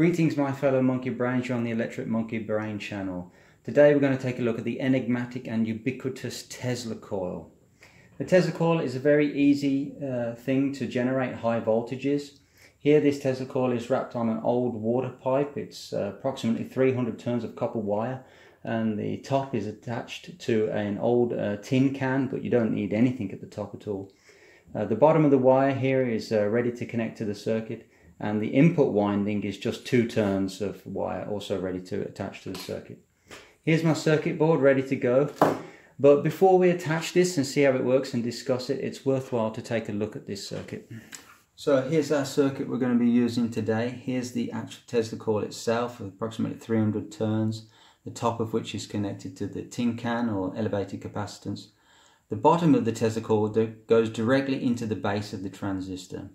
Greetings my fellow monkey brains, you're on the Electric Monkey Brain channel. Today we're going to take a look at the enigmatic and ubiquitous Tesla coil. The Tesla coil is a very easy uh, thing to generate high voltages. Here this Tesla coil is wrapped on an old water pipe, it's uh, approximately 300 turns of copper wire and the top is attached to an old uh, tin can but you don't need anything at the top at all. Uh, the bottom of the wire here is uh, ready to connect to the circuit and the input winding is just two turns of wire also ready to attach to the circuit. Here's my circuit board ready to go. But before we attach this and see how it works and discuss it, it's worthwhile to take a look at this circuit. So here's our circuit we're going to be using today. Here's the actual Tesla coil itself with approximately 300 turns, the top of which is connected to the tin can or elevated capacitance. The bottom of the Tesla coil goes directly into the base of the transistor.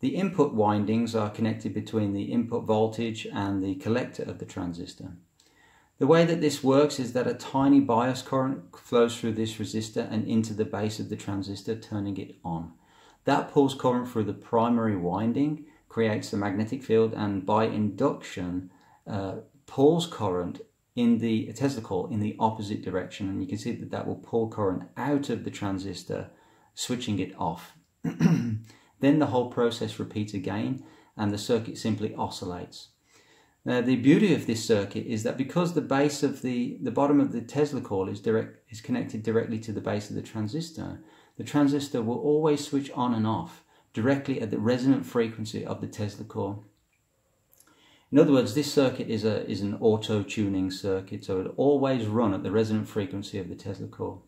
The input windings are connected between the input voltage and the collector of the transistor. The way that this works is that a tiny bias current flows through this resistor and into the base of the transistor, turning it on. That pulls current through the primary winding, creates the magnetic field, and by induction, uh, pulls current in the Tesla coil in the opposite direction. And you can see that that will pull current out of the transistor, switching it off. Then the whole process repeats again and the circuit simply oscillates. Now the beauty of this circuit is that because the base of the, the bottom of the Tesla coil is, direct, is connected directly to the base of the transistor, the transistor will always switch on and off directly at the resonant frequency of the Tesla coil. In other words, this circuit is, a, is an auto-tuning circuit, so it'll always run at the resonant frequency of the Tesla coil.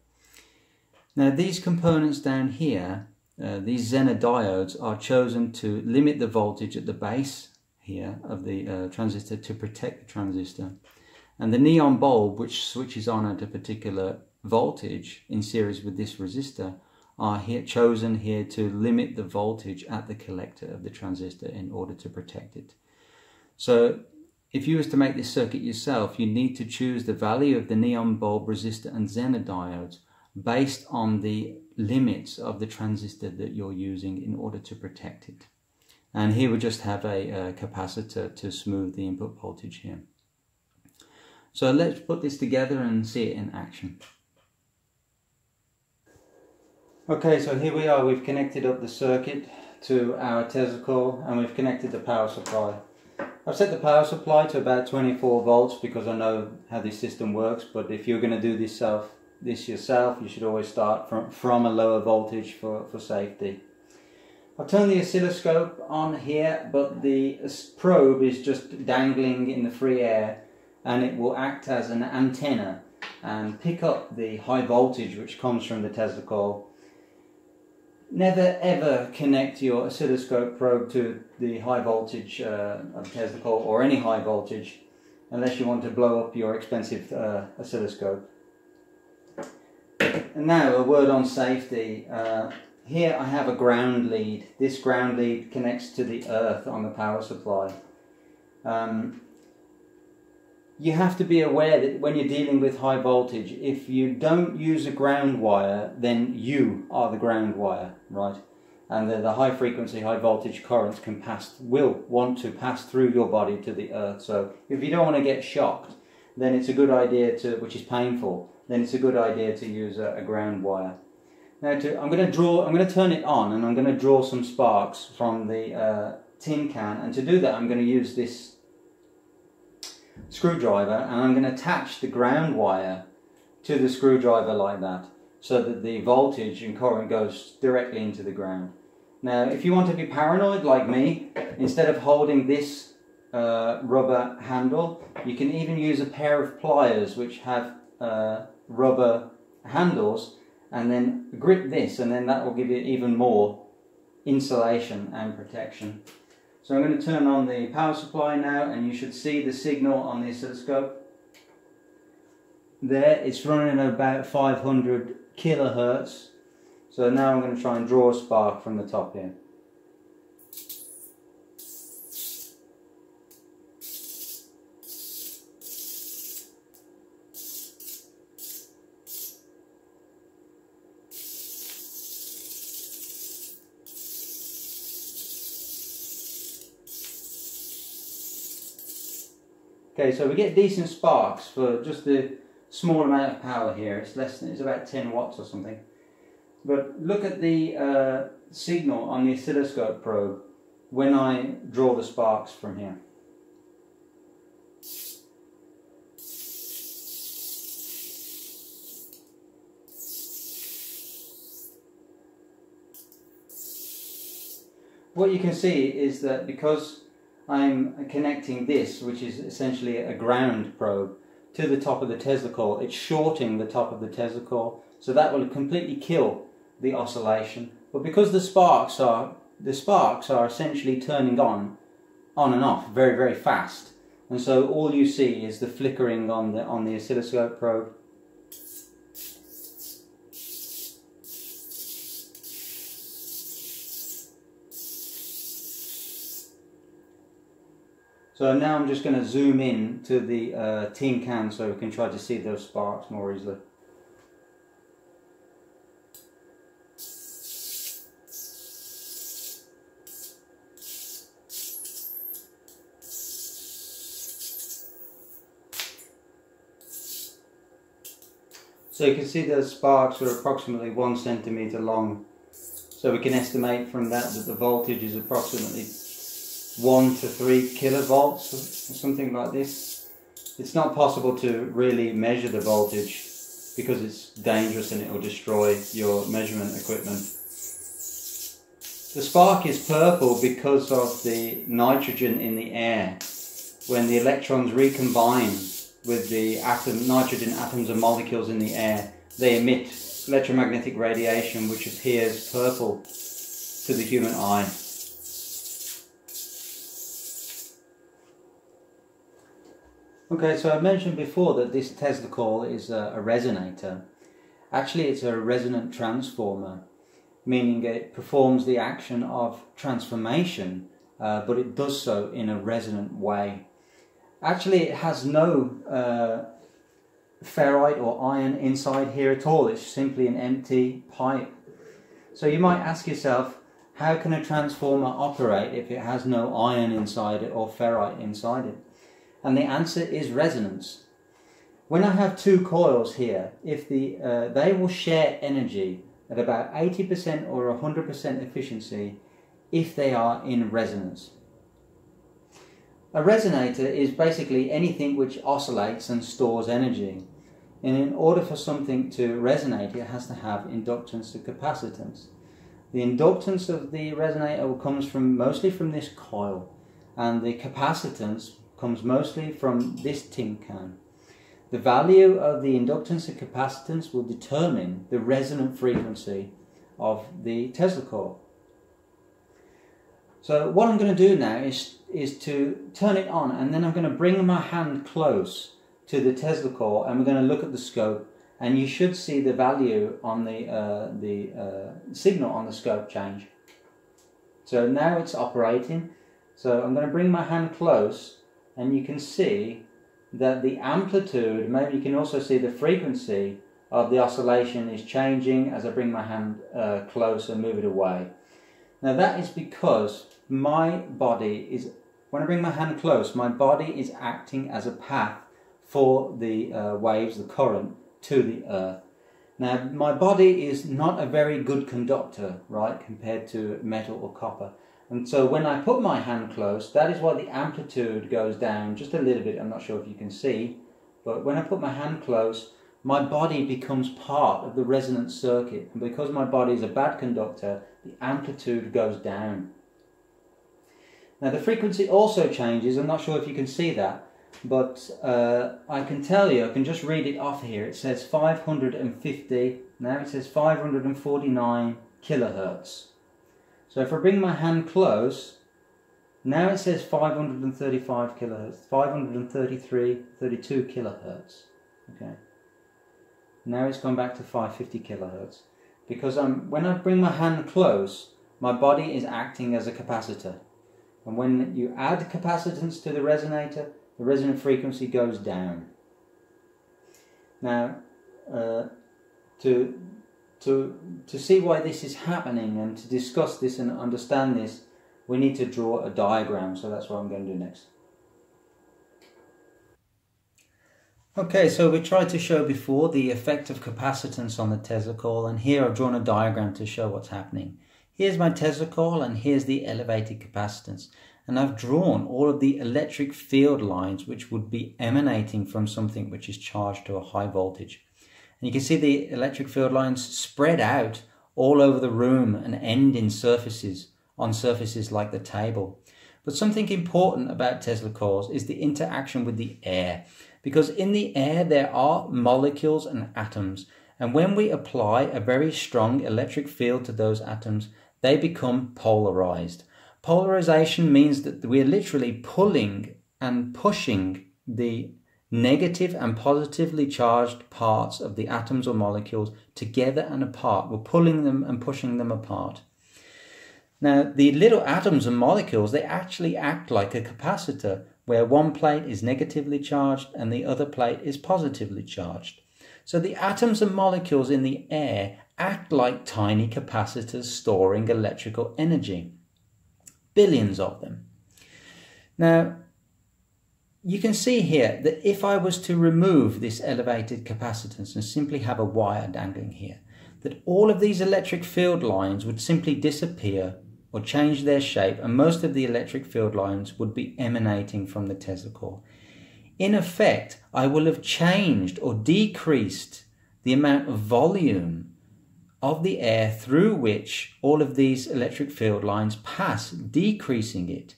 Now these components down here uh, these Zener diodes are chosen to limit the voltage at the base here of the uh, transistor to protect the transistor. And the neon bulb, which switches on at a particular voltage in series with this resistor, are here, chosen here to limit the voltage at the collector of the transistor in order to protect it. So if you was to make this circuit yourself, you need to choose the value of the neon bulb resistor and Zener diodes based on the limits of the transistor that you're using in order to protect it. And here we just have a, a capacitor to smooth the input voltage here. So let's put this together and see it in action. Okay, so here we are. We've connected up the circuit to our Tesla coil and we've connected the power supply. I've set the power supply to about 24 volts because I know how this system works, but if you're going to do this self, this yourself, you should always start from, from a lower voltage for, for safety. I've turned the oscilloscope on here, but the probe is just dangling in the free air and it will act as an antenna and pick up the high voltage which comes from the Tesla coil. Never ever connect your oscilloscope probe to the high voltage uh, of Tesla coil or any high voltage unless you want to blow up your expensive uh, oscilloscope. And now a word on safety. Uh, here I have a ground lead. This ground lead connects to the earth on the power supply. Um, you have to be aware that when you're dealing with high voltage, if you don't use a ground wire, then you are the ground wire, right? And the, the high frequency, high voltage currents can pass, will want to pass through your body to the earth. So if you don't want to get shocked, then it's a good idea to, which is painful, then it's a good idea to use a, a ground wire. Now to, I'm going to draw, I'm going to turn it on and I'm going to draw some sparks from the uh, tin can and to do that I'm going to use this screwdriver and I'm going to attach the ground wire to the screwdriver like that so that the voltage and current goes directly into the ground. Now if you want to be paranoid like me, instead of holding this uh, rubber handle, you can even use a pair of pliers which have uh, rubber handles and then grip this and then that will give you even more insulation and protection. So I'm going to turn on the power supply now and you should see the signal on the oscilloscope. There it's running about 500 kilohertz. So now I'm going to try and draw a spark from the top here. Okay, so we get decent sparks for just the small amount of power here. It's less than, it's about 10 watts or something. But look at the uh, signal on the oscilloscope probe when I draw the sparks from here. What you can see is that because I'm connecting this, which is essentially a ground probe, to the top of the Tesla coil, it's shorting the top of the Tesla coil, so that will completely kill the oscillation. But because the sparks are the sparks are essentially turning on, on and off very very fast, and so all you see is the flickering on the on the oscilloscope probe. So now I'm just going to zoom in to the uh, tin can so we can try to see those sparks more easily. So you can see those sparks are approximately one centimeter long. So we can estimate from that that the voltage is approximately one to three kilovolts or something like this. It's not possible to really measure the voltage because it's dangerous and it will destroy your measurement equipment. The spark is purple because of the nitrogen in the air. When the electrons recombine with the atom, nitrogen atoms and molecules in the air, they emit electromagnetic radiation which appears purple to the human eye. Okay, so I mentioned before that this Tesla coil is a, a resonator. Actually, it's a resonant transformer, meaning it performs the action of transformation, uh, but it does so in a resonant way. Actually, it has no uh, ferrite or iron inside here at all. It's simply an empty pipe. So you might ask yourself, how can a transformer operate if it has no iron inside it or ferrite inside it? And the answer is resonance. When I have two coils here, if the uh, they will share energy at about 80% or 100% efficiency if they are in resonance. A resonator is basically anything which oscillates and stores energy. And in order for something to resonate, it has to have inductance to capacitance. The inductance of the resonator comes from mostly from this coil, and the capacitance comes mostly from this tin can. The value of the inductance and capacitance will determine the resonant frequency of the Tesla coil. So what I'm going to do now is, is to turn it on and then I'm going to bring my hand close to the Tesla coil and we're going to look at the scope and you should see the value on the, uh, the uh, signal on the scope change. So now it's operating. So I'm going to bring my hand close and you can see that the amplitude, maybe you can also see the frequency of the oscillation is changing as I bring my hand uh, close and move it away. Now that is because my body is, when I bring my hand close, my body is acting as a path for the uh, waves, the current, to the earth. Now my body is not a very good conductor, right, compared to metal or copper. And so when I put my hand close, that is why the amplitude goes down just a little bit. I'm not sure if you can see, but when I put my hand close, my body becomes part of the resonance circuit. And because my body is a bad conductor, the amplitude goes down. Now the frequency also changes. I'm not sure if you can see that, but uh, I can tell you, I can just read it off here. It says 550, now it says 549 kilohertz. So if I bring my hand close, now it says 535 kilohertz, 533, 32 kilohertz. Okay. Now it's gone back to 550 kilohertz. Because I'm, when I bring my hand close, my body is acting as a capacitor. And when you add capacitance to the resonator, the resonant frequency goes down. Now, uh, to to, to see why this is happening and to discuss this and understand this, we need to draw a diagram. So that's what I'm going to do next. Okay, so we tried to show before the effect of capacitance on the Tesla coil and here I've drawn a diagram to show what's happening. Here's my Tesla coil and here's the elevated capacitance and I've drawn all of the electric field lines which would be emanating from something which is charged to a high voltage. And you can see the electric field lines spread out all over the room and end in surfaces, on surfaces like the table. But something important about Tesla coils is the interaction with the air because in the air there are molecules and atoms and when we apply a very strong electric field to those atoms they become polarized. Polarization means that we're literally pulling and pushing the negative and positively charged parts of the atoms or molecules together and apart. We're pulling them and pushing them apart. Now, the little atoms and molecules, they actually act like a capacitor where one plate is negatively charged and the other plate is positively charged. So the atoms and molecules in the air act like tiny capacitors storing electrical energy. Billions of them. Now, you can see here that if I was to remove this elevated capacitance and simply have a wire dangling here, that all of these electric field lines would simply disappear or change their shape and most of the electric field lines would be emanating from the Tesla coil. In effect, I will have changed or decreased the amount of volume of the air through which all of these electric field lines pass, decreasing it.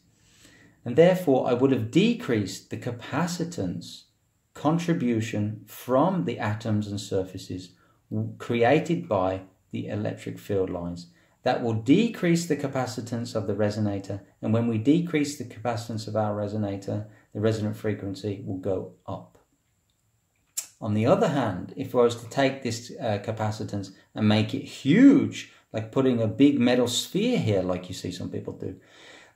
And therefore, I would have decreased the capacitance contribution from the atoms and surfaces created by the electric field lines that will decrease the capacitance of the resonator. And when we decrease the capacitance of our resonator, the resonant frequency will go up. On the other hand, if I was to take this uh, capacitance and make it huge, like putting a big metal sphere here, like you see some people do,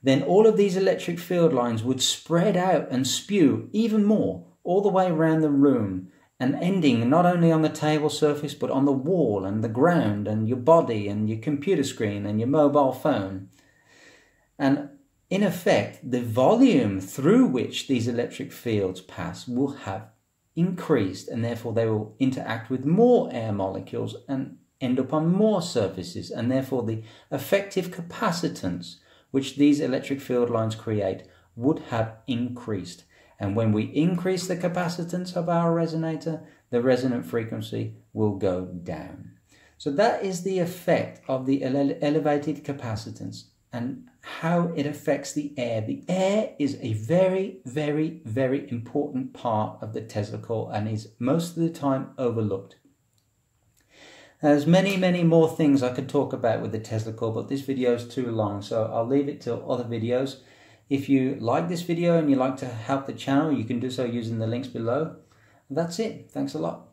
then all of these electric field lines would spread out and spew even more all the way around the room and ending not only on the table surface but on the wall and the ground and your body and your computer screen and your mobile phone. And in effect, the volume through which these electric fields pass will have increased and therefore they will interact with more air molecules and end up on more surfaces and therefore the effective capacitance which these electric field lines create would have increased. And when we increase the capacitance of our resonator, the resonant frequency will go down. So that is the effect of the ele elevated capacitance and how it affects the air. The air is a very, very, very important part of the Tesla coil and is most of the time overlooked. There's many, many more things I could talk about with the Tesla coil, but this video is too long, so I'll leave it to other videos. If you like this video and you like to help the channel, you can do so using the links below. That's it. Thanks a lot.